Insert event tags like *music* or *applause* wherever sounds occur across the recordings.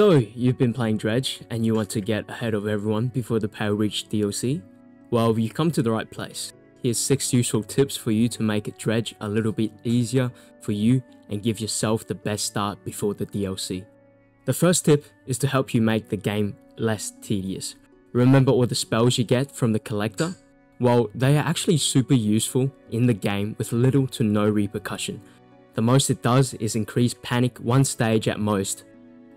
So, you've been playing Dredge and you want to get ahead of everyone before the Pale Reach DLC? Well, you come to the right place. Here's 6 useful tips for you to make Dredge a little bit easier for you and give yourself the best start before the DLC. The first tip is to help you make the game less tedious. Remember all the spells you get from the collector? Well, they are actually super useful in the game with little to no repercussion. The most it does is increase panic one stage at most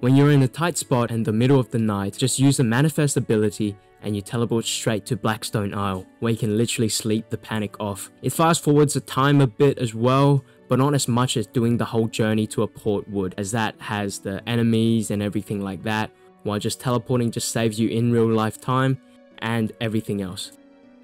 when you're in a tight spot in the middle of the night, just use the manifest ability and you teleport straight to Blackstone Isle, where you can literally sleep the panic off. It fast forwards the time a bit as well, but not as much as doing the whole journey to a port would, as that has the enemies and everything like that, while just teleporting just saves you in real life time and everything else.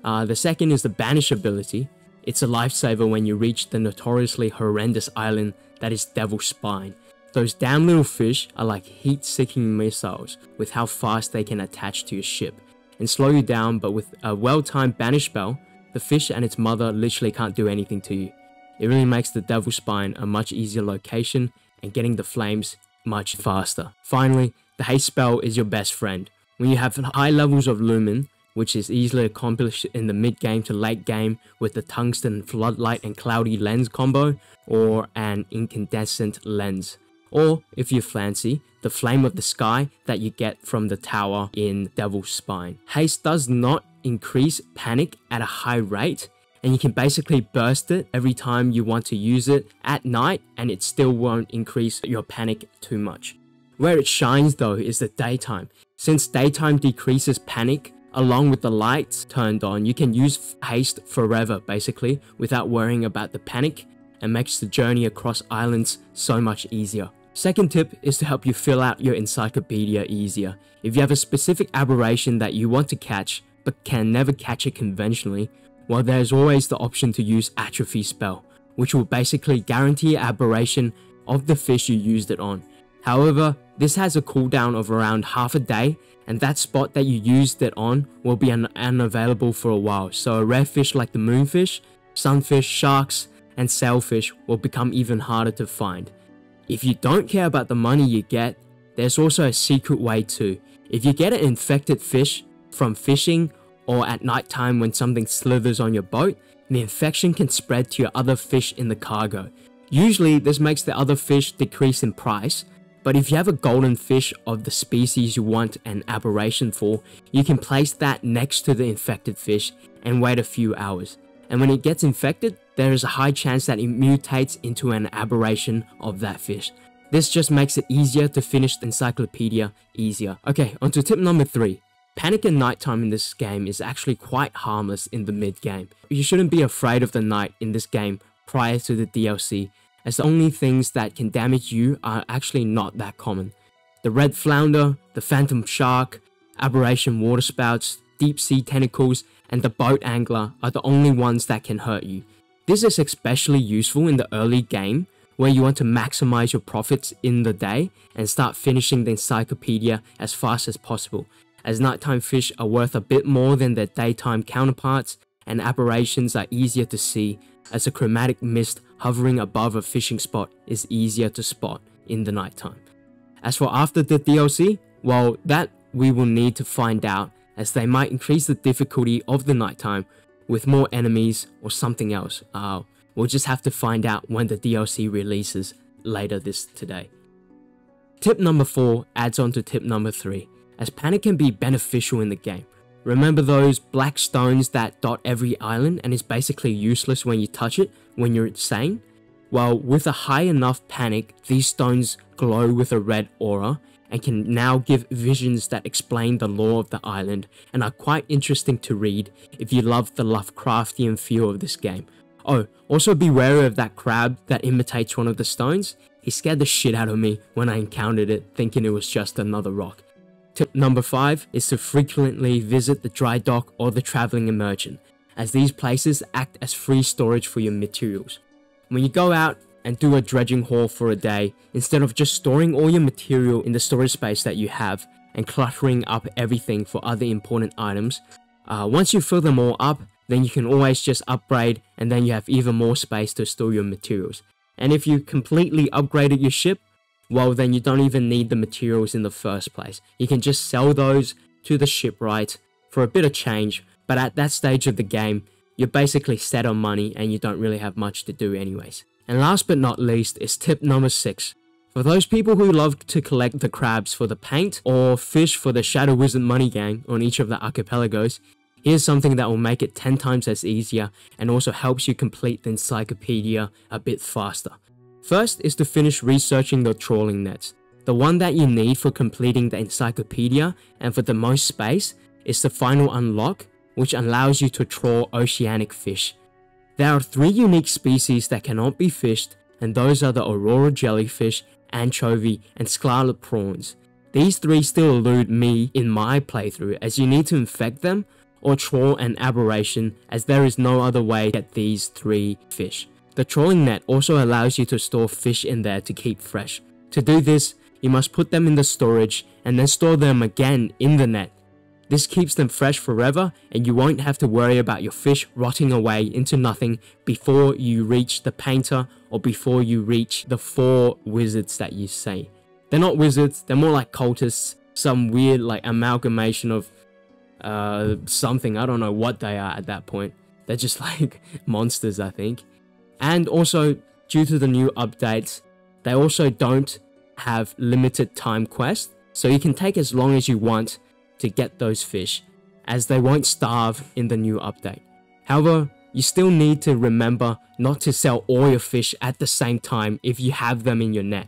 Uh, the second is the Banish ability. It's a lifesaver when you reach the notoriously horrendous island that is Devil's Spine. Those damn little fish are like heat-seeking missiles with how fast they can attach to your ship and slow you down but with a well-timed banish spell, the fish and its mother literally can't do anything to you. It really makes the Devil's Spine a much easier location and getting the flames much faster. Finally, the haste spell is your best friend. When you have high levels of lumen, which is easily accomplished in the mid game to late game with the tungsten floodlight and cloudy lens combo or an incandescent lens or if you fancy, the flame of the sky that you get from the tower in Devil's Spine. Haste does not increase panic at a high rate, and you can basically burst it every time you want to use it at night, and it still won't increase your panic too much. Where it shines though is the daytime. Since daytime decreases panic, along with the lights turned on, you can use haste forever basically without worrying about the panic and makes the journey across islands so much easier. Second tip is to help you fill out your encyclopedia easier. If you have a specific aberration that you want to catch, but can never catch it conventionally, well there's always the option to use atrophy spell, which will basically guarantee aberration of the fish you used it on. However, this has a cooldown of around half a day, and that spot that you used it on will be un unavailable for a while, so a rare fish like the moonfish, sunfish, sharks, and sailfish will become even harder to find. If you don't care about the money you get, there's also a secret way too. If you get an infected fish from fishing or at night time when something slithers on your boat, the infection can spread to your other fish in the cargo. Usually this makes the other fish decrease in price, but if you have a golden fish of the species you want an aberration for, you can place that next to the infected fish and wait a few hours. And when it gets infected, there is a high chance that it mutates into an aberration of that fish. This just makes it easier to finish the encyclopedia easier. Okay, on to tip number 3. Panic at nighttime in this game is actually quite harmless in the mid game. You shouldn't be afraid of the night in this game prior to the DLC, as the only things that can damage you are actually not that common. The red flounder, the phantom shark, aberration waterspouts, deep sea tentacles, and the boat angler are the only ones that can hurt you. This is especially useful in the early game where you want to maximize your profits in the day and start finishing the encyclopedia as fast as possible, as nighttime fish are worth a bit more than their daytime counterparts and aberrations are easier to see as a chromatic mist hovering above a fishing spot is easier to spot in the nighttime. As for after the DLC, well that we will need to find out as they might increase the difficulty of the nighttime with more enemies or something else. Uh, we'll just have to find out when the DLC releases later this today. Tip number 4 adds on to tip number 3, as panic can be beneficial in the game. Remember those black stones that dot every island and is basically useless when you touch it when you're insane? Well, with a high enough panic, these stones glow with a red aura and can now give visions that explain the lore of the island and are quite interesting to read if you love the Lovecraftian feel of this game. Oh, also be wary of that crab that imitates one of the stones. He scared the shit out of me when I encountered it thinking it was just another rock. Tip number 5 is to frequently visit the dry dock or the traveling immersion, as these places act as free storage for your materials. When you go out and do a dredging haul for a day instead of just storing all your material in the storage space that you have and cluttering up everything for other important items. Uh, once you fill them all up, then you can always just upgrade and then you have even more space to store your materials. And if you completely upgraded your ship, well then you don't even need the materials in the first place. You can just sell those to the shipwright for a bit of change, but at that stage of the game, you're basically set on money and you don't really have much to do anyways. And last but not least is tip number 6. For those people who love to collect the crabs for the paint or fish for the Shadow Wizard Money Gang on each of the archipelagos, here's something that will make it 10 times as easier and also helps you complete the encyclopedia a bit faster. First is to finish researching the trawling nets. The one that you need for completing the encyclopedia and for the most space is the final unlock, which allows you to trawl oceanic fish. There are three unique species that cannot be fished, and those are the aurora jellyfish, anchovy, and scarlet prawns. These three still elude me in my playthrough as you need to infect them or trawl an aberration as there is no other way to get these three fish. The trawling net also allows you to store fish in there to keep fresh. To do this, you must put them in the storage and then store them again in the net. This keeps them fresh forever and you won't have to worry about your fish rotting away into nothing before you reach the painter or before you reach the four wizards that you say. They're not wizards, they're more like cultists, some weird like amalgamation of uh, something, I don't know what they are at that point. They're just *laughs* like monsters, I think. And also, due to the new updates, they also don't have limited time quests, so you can take as long as you want to get those fish, as they won't starve in the new update. However, you still need to remember not to sell all your fish at the same time if you have them in your net.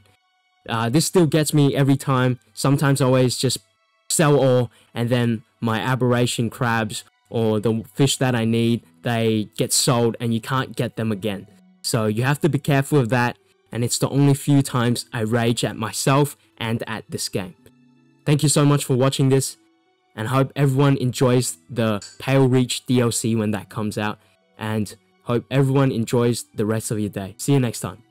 Uh, this still gets me every time. Sometimes I always just sell all and then my aberration crabs or the fish that I need, they get sold and you can't get them again. So you have to be careful of that and it's the only few times I rage at myself and at this game. Thank you so much for watching this and hope everyone enjoys the Pale Reach DLC when that comes out and hope everyone enjoys the rest of your day. See you next time.